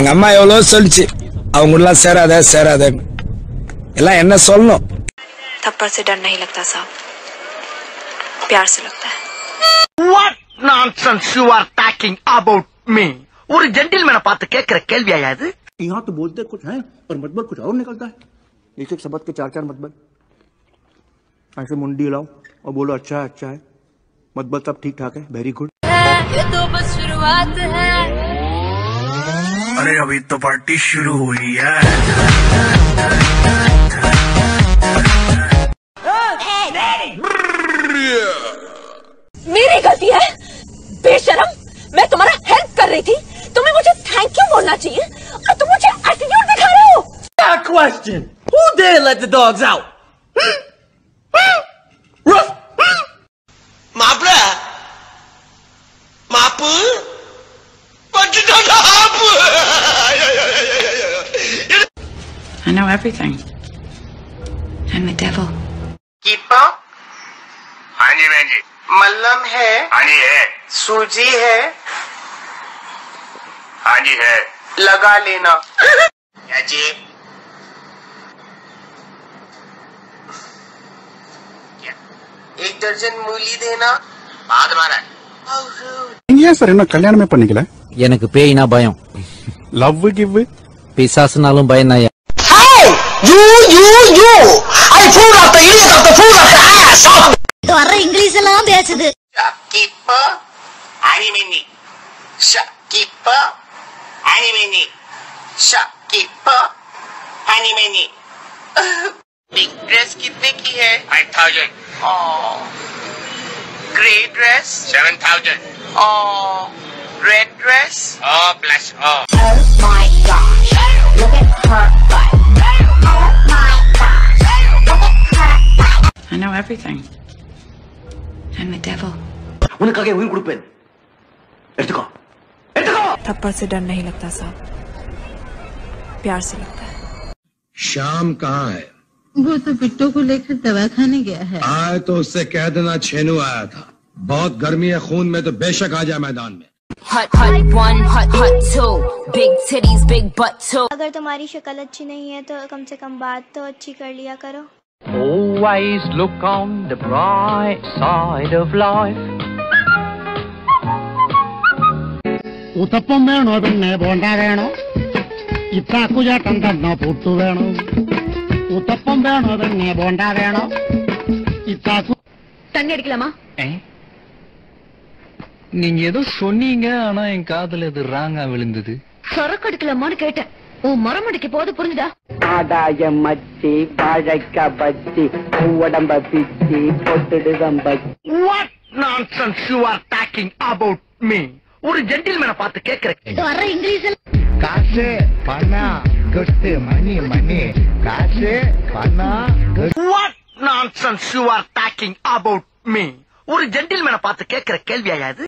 எங்க அம்மா எவ்வளவு சொல்லிச்சு அவங்க எல்லாம் சேராத சேராத எல்லாம் என்ன சொல்லணும் थप्पड़ से डर नहीं लगता साहब प्यार से लगता है what nonsense you are talking about me ஒரு ஜென்டில்மேனை பார்த்து கேட்கிற கேள்வி அது यहाँ तो बोलते कुछ है पर मतबल कुछ और निकलता है एक एक शब्द के चार चार मतबल ऐसे मुंडी हिलाओ और बोलो अच्छा है अच्छा है मतबल सब ठीक ठाक है वेरी गुड ये तो बस शुरुआत है अरे अभी तो पार्टी शुरू हुई है। मेरी गलती है। बेशरम मैं तुम्हारा हेल्प कर रही थी। तुम्हें मुझे थैंक यू बोलना चाहिए और तुम मुझे एटीट्यूड दिखा रहे हो। Question Who did let the dogs out? मापड़ा मापू I know everything. I'm the devil. कीपा हाँ जी बहन जी मल्लम है हाँ जी है सूजी है हाँ जी है लगा लेना क्या जी एक दर्जन मूली देना बाद मारा ஏன் சார் என்ன கல்யாணமே பண்ணிக்கல எனக்கு பேய்னா பயம் லவ் கிவ் பிசாசுனாலும் பயம்தான் you you you I fool of the idiot of the fool of the ass of வர இங்கிலீஷ் எல்லாம் பேசுது कीपा एनिमेनी कीपा एनिमेनी कीपा एनिमेनी बिग ड्रेस कितने की है five thousand grey dress seven thousand red dress oh plus oh I know everything. I'm the devil. उन्हें कहा हुई group में इर्तिका इर्तिका थप्पड़ से डर नहीं लगता साहब। प्यार से लगता है। शाम कहाँ है? वो तो बिट्टू को लेकर दवा खाने गया है। आए तो उससे कह देना छेनू आया था। बहुत गर्मी है खून में तो बेशक आ जाए मैदान में। हट हट वन हट हट two big titties, big butt too अगर तुम्हारी शक्ल अच्छी नहीं है तो कम से कम बात तो अच्छी कर लिया करो। Always look on the bright side of life. Uttapam വേണോ പിന്നെ ബോണ്ട വേണോ ഇത്താക്കു ചേട്ടൻ തന്ന പുട്ടു വേണോ ഉത്തപ്പം വേണോ പിന്നെ ബോണ്ട വേണോ ഇത്താക്കു தண்ணி அடிக்கலாமா நீங்க ஏதோ சொன்னீங்க ஆனா என் காதுல இது ராங்கா விழுந்தது சொரக்கு அடிக்கலாமான்னு கேட்டேன் உன் மரம் அடிக்க போது புரிஞ்சுதா? ஆதாய மச்சி வாழைக்கா பச்சி உடம்ப பிச்சி பொட்டுடுதம் பச்சி. What nonsense you are talking about me ஒரு ஜென்டில்மேனை பார்த்து கேட்கிற வர இங்கிலீஷ் காசு பணம் கொட்டு மணி மணி. காசு பணம் what nonsense you are talking about me ஒரு ஜென்டில்மேனை பார்த்து கேட்கிற கேள்வி அது